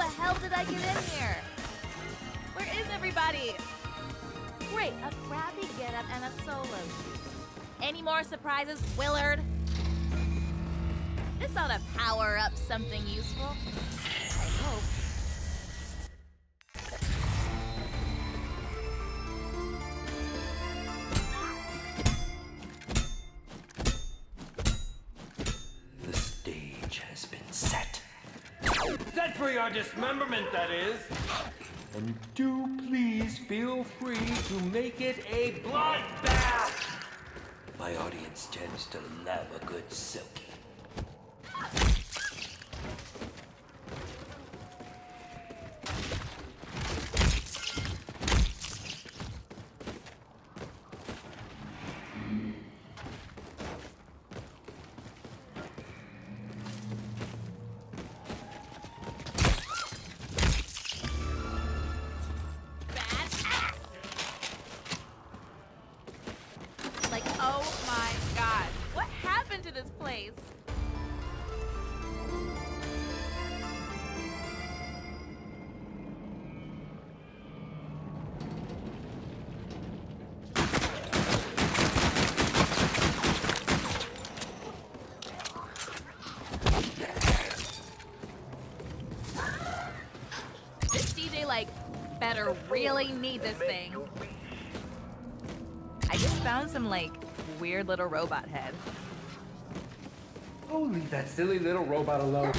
the hell did I get in here? Where is everybody? Great, a crappy getup and a solo. Any more surprises, Willard? This ought to power up something useful. I hope. Set dismemberment, that is. And do please feel free to make it a bloodbath. My audience tends to love a good silky. Like, oh my god. What happened to this place? DJ, like, better really need this thing. Like, weird little robot head. Oh, leave that silly little robot alone.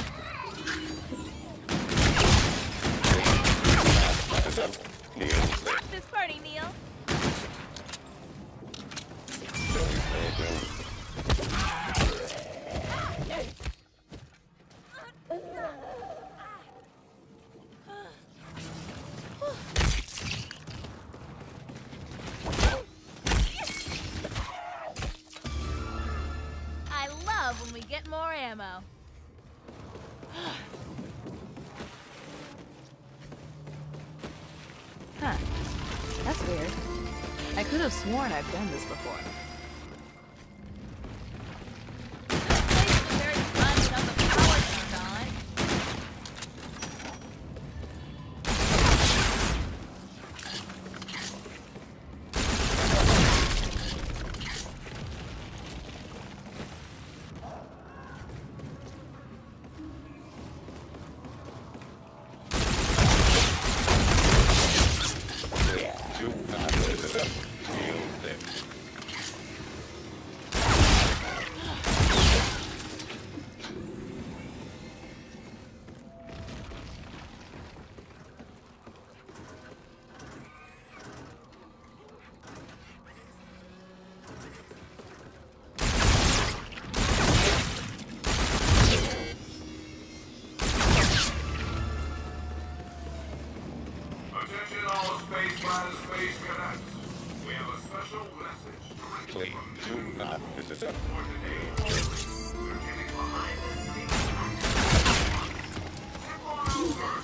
Love when we get more ammo. Huh. That's weird. I could have sworn I've done this before.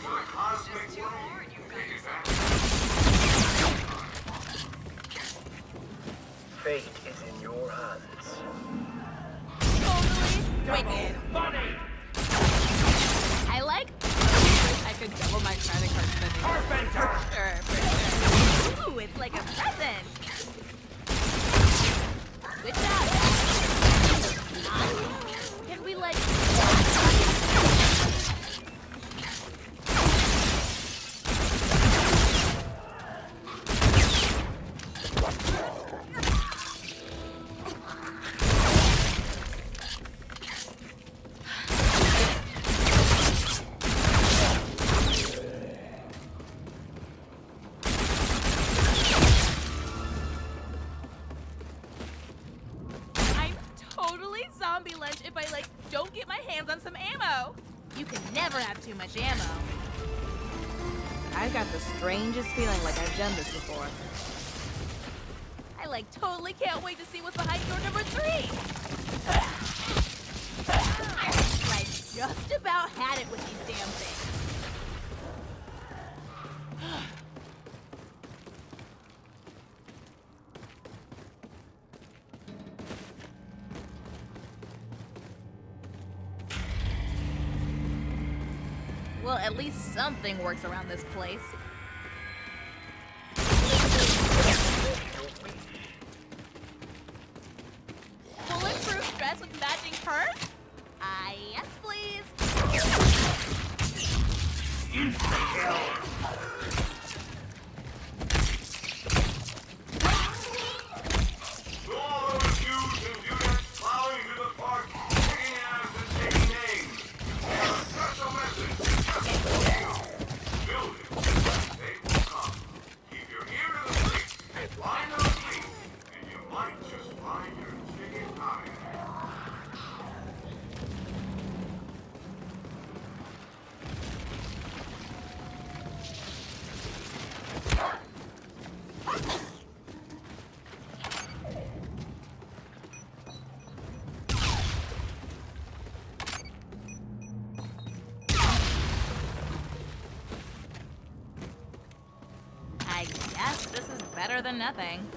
The cosmic world. Take advantage. Fate is in your hands. Totally. Wait. I like. I could double my credit card spending. Carpenter! Sure, for sure. Ooh, it's like a present. Good job. Zombie lunch if I like don't get my hands on some ammo. You can never have too much ammo. I've got the strangest feeling like I've done this before. I like totally can't wait to see what's behind door number three. like just about had it with these damn things. Something works around this place. better than nothing.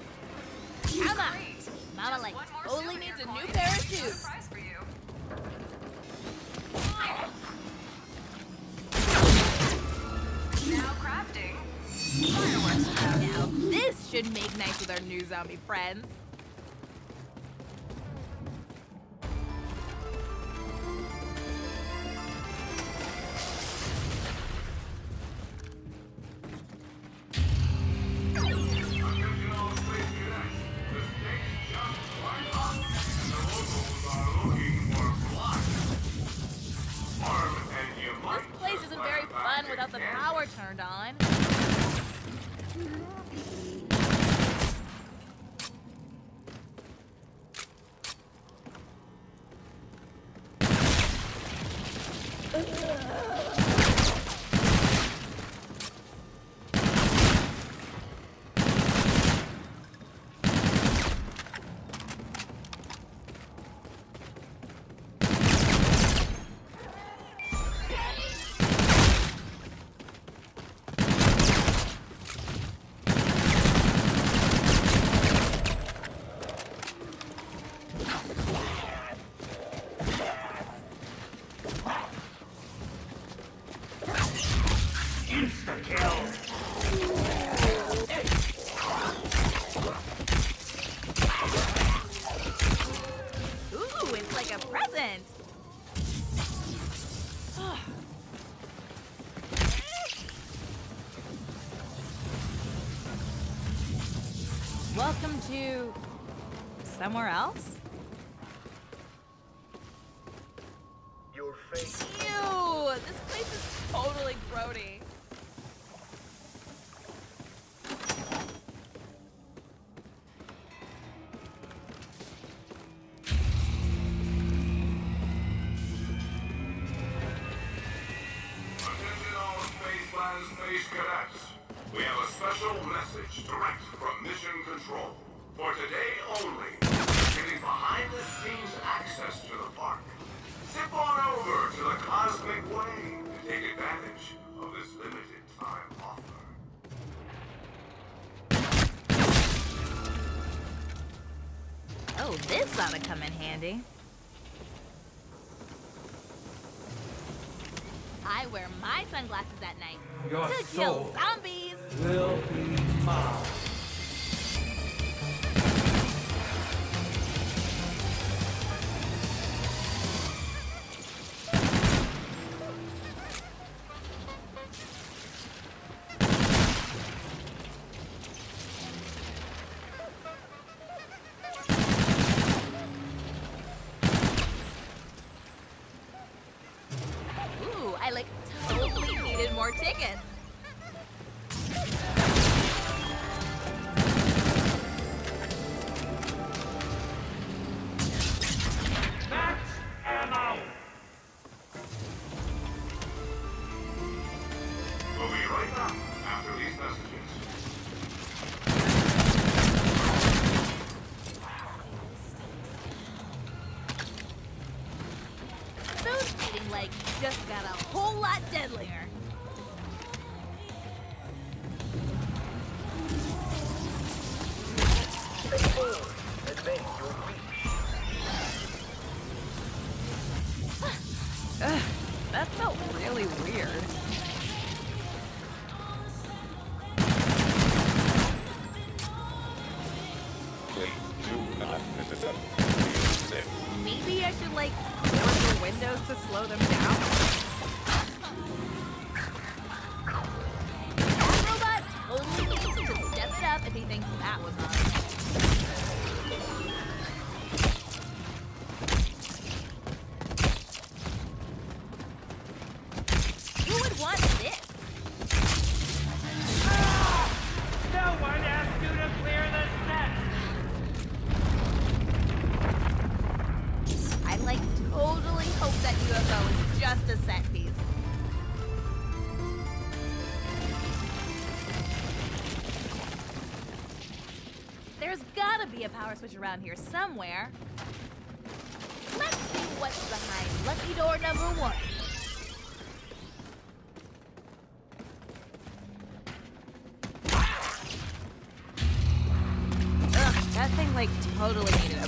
present. Welcome to... somewhere else? handy. I wear my sunglasses at night to kill zombies. Will be mine. power switch around here somewhere. Let's see what's behind lucky door number one. Ugh, that thing like totally needed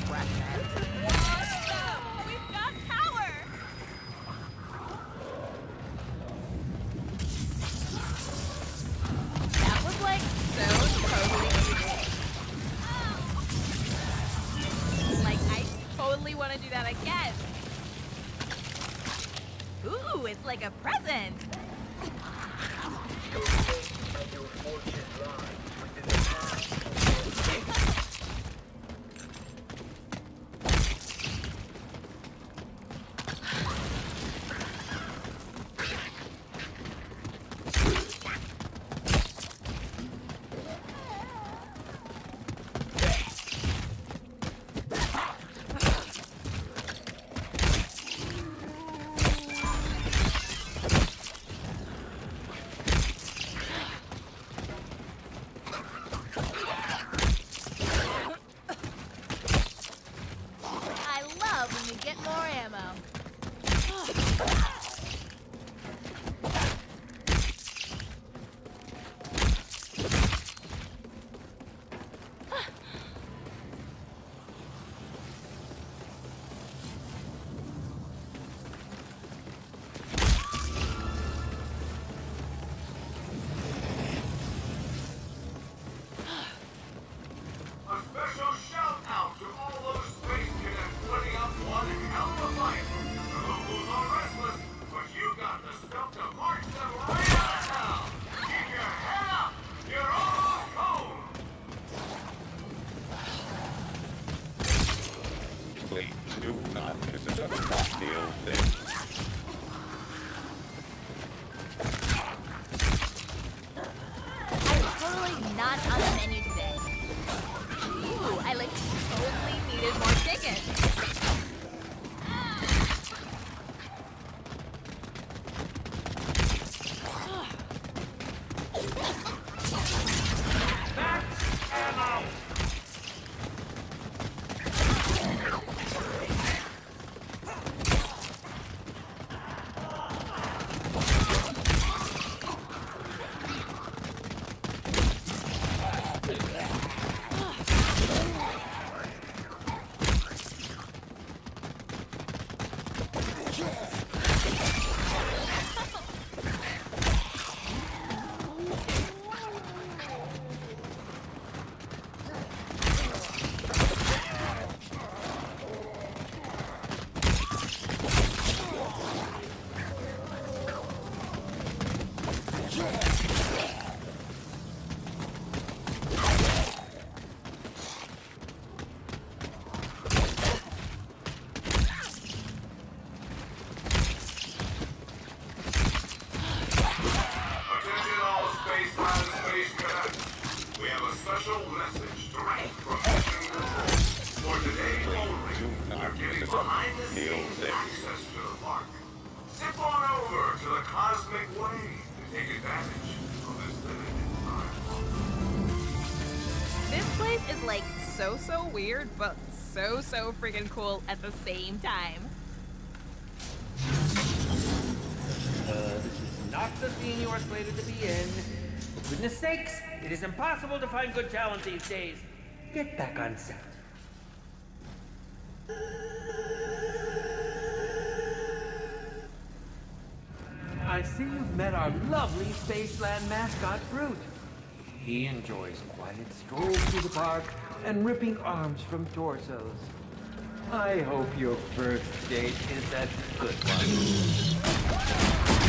so, so friggin' cool at the same time. Uh, this is not the scene you are slated to be in. For goodness sakes, it is impossible to find good talent these days. Get back on set. I see you've met our lovely Spaceland mascot, Brute. He enjoys quiet strolls through the park and ripping arms from torsos. I hope your first date is a good one.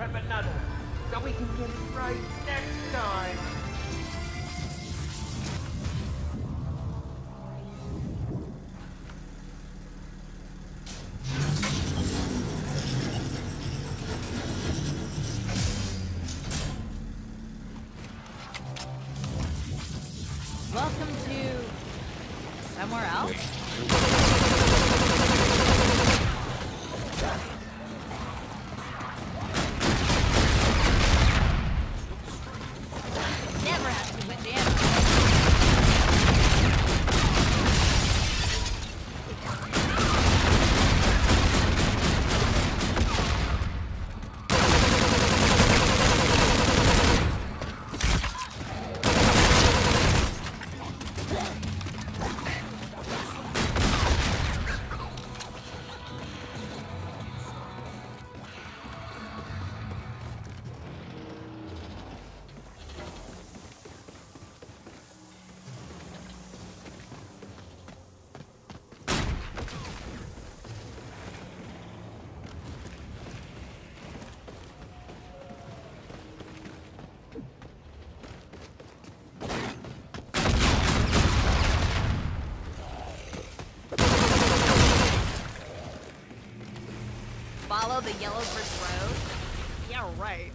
Prep another, so we can get it right next time. The yellow brick road. Yeah, right.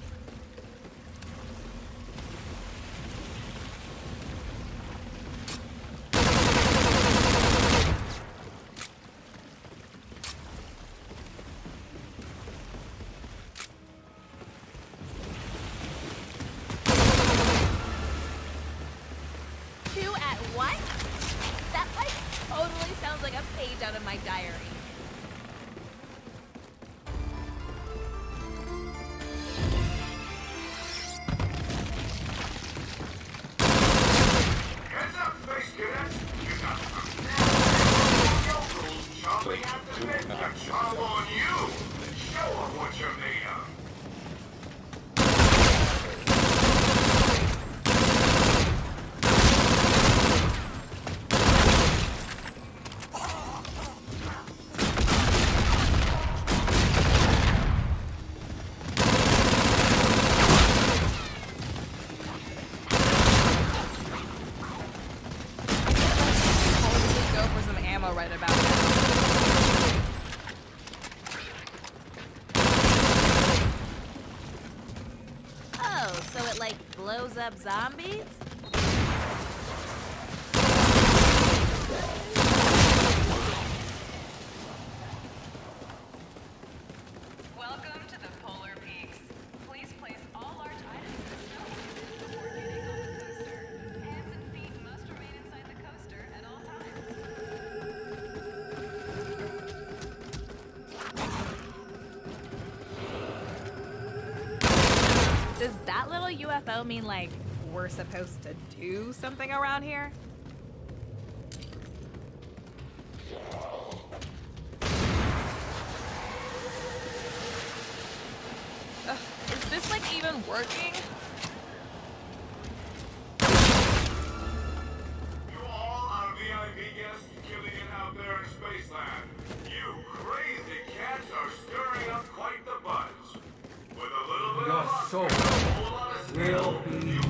Zombies? Welcome to the Polar Peaks. Please we're supposed to do something around here? Ugh, is this, like, even working? You all are VIP guests killing it out there in Spaceland. You crazy cats are stirring up quite the buzz With a little bit Your of luck, soul will be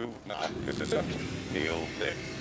do not consider Neil Dick.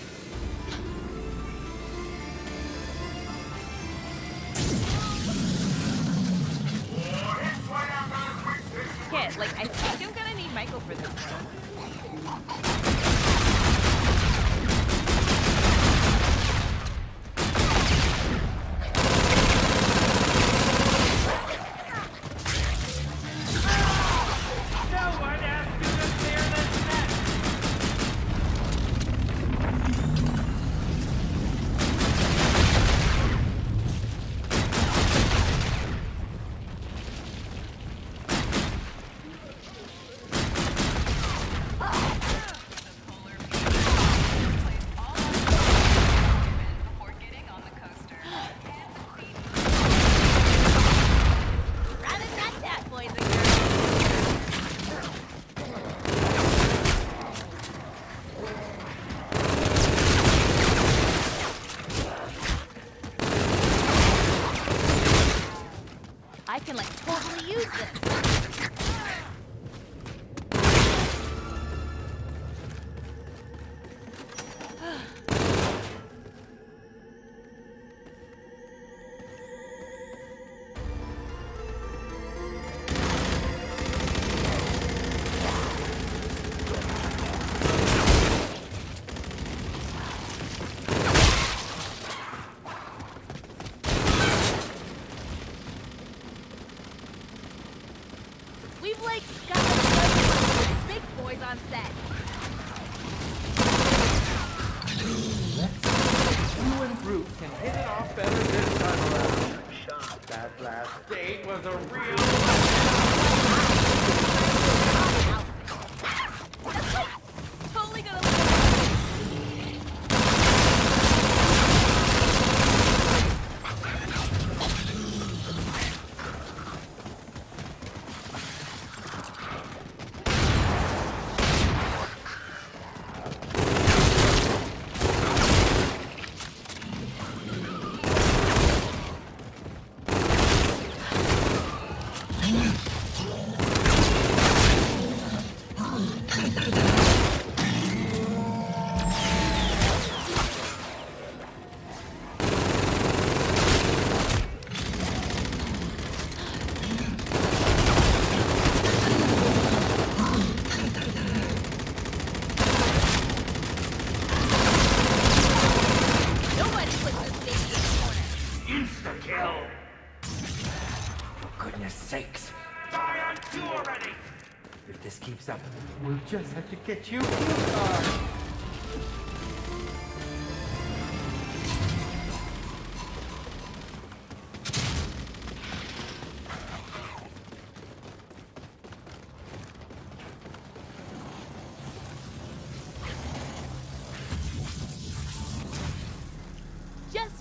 just have to get you a car.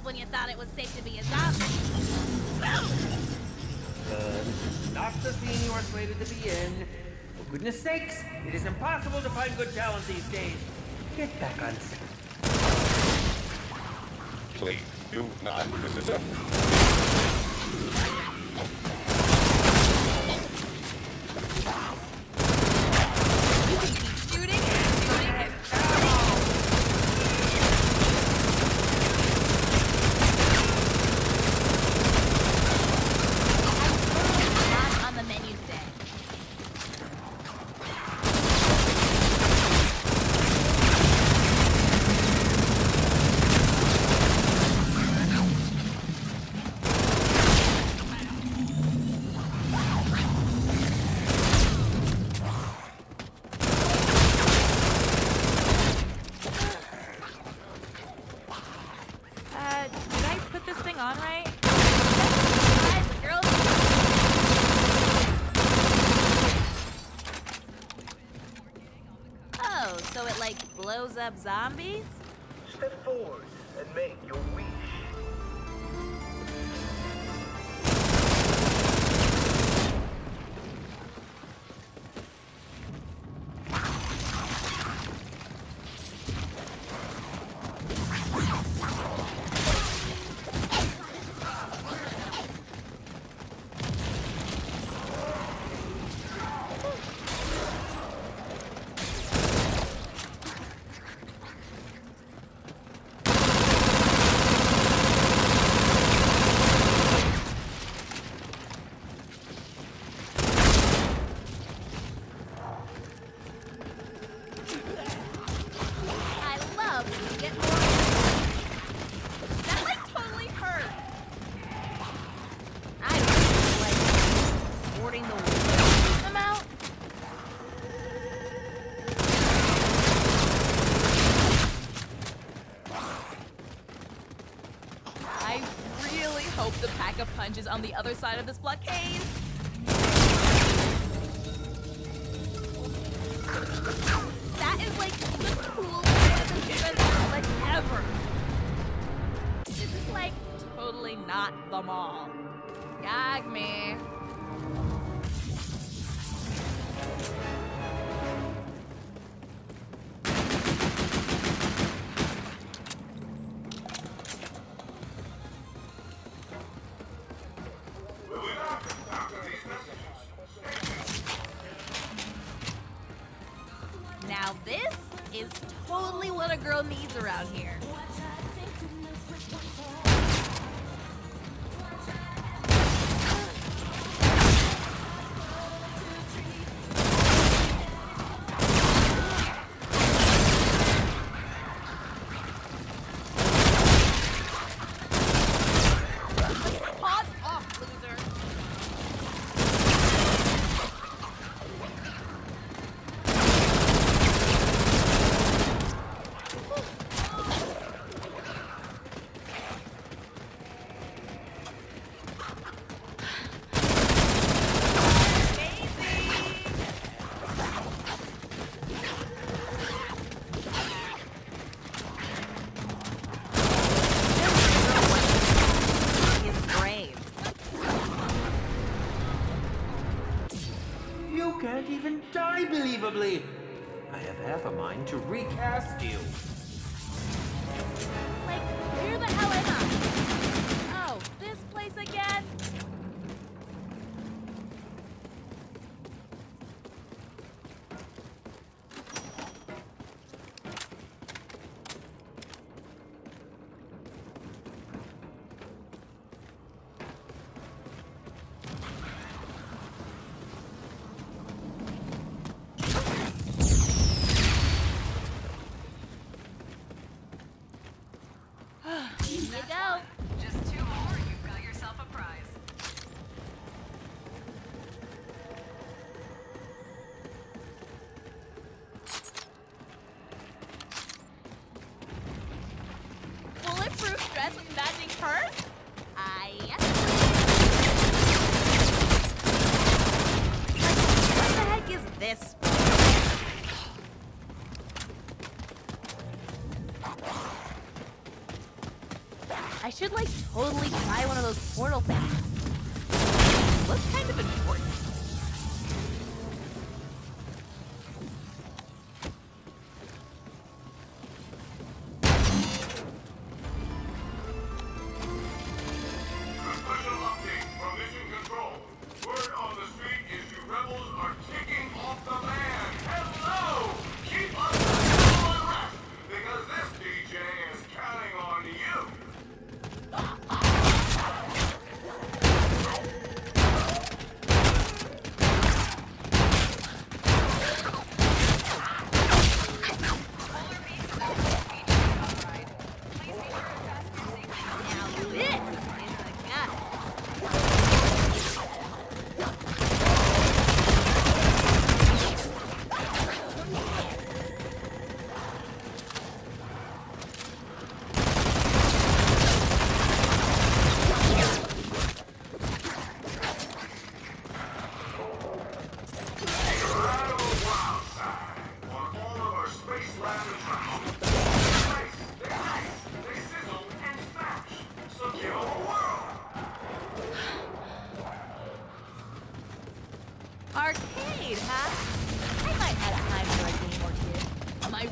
when you thought it was safe to be a zombie. Uh, not the scene you were slated to be in. Goodness sakes, it is impossible to find good talent these days. Get back on set. Please, do not. up zombies? Step forward and make your on the other side of this blockade. Unbelievably, I have half a mind to re should, like, totally try one of those portal things. Looks kind of important.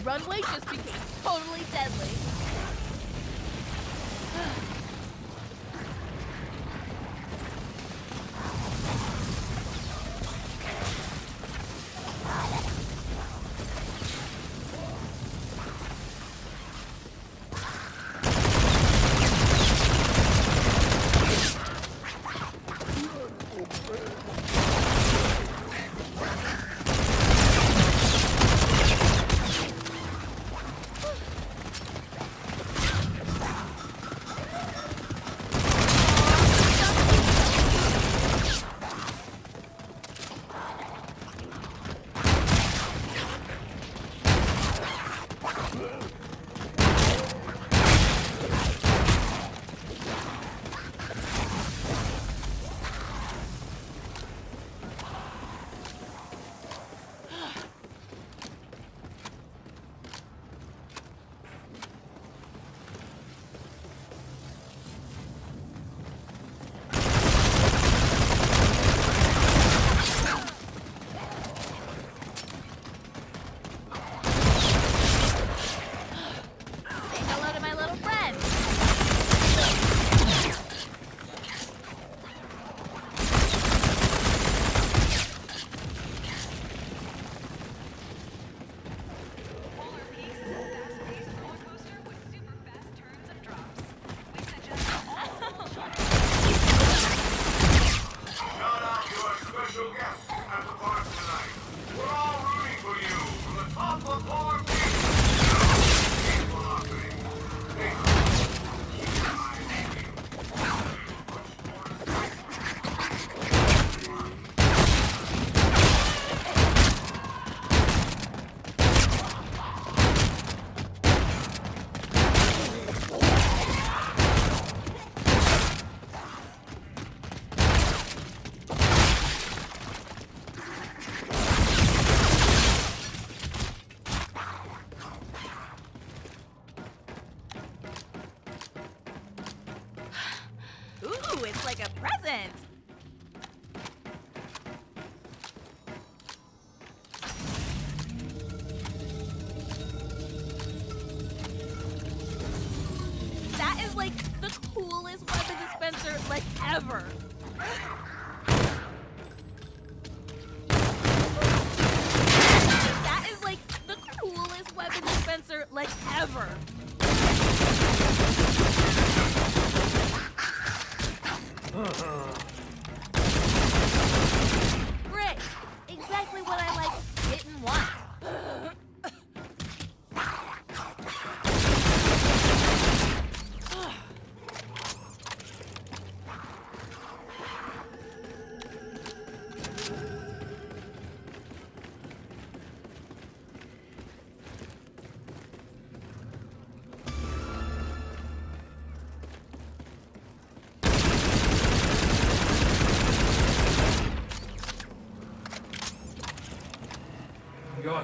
Runway just became totally deadly.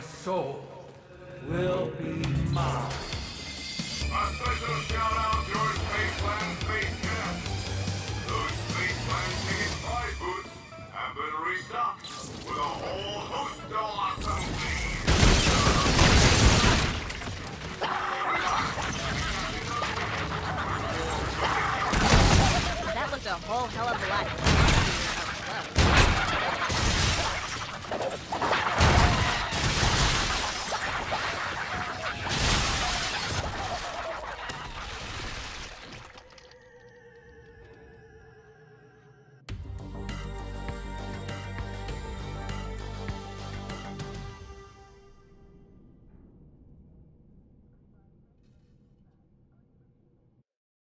Your soul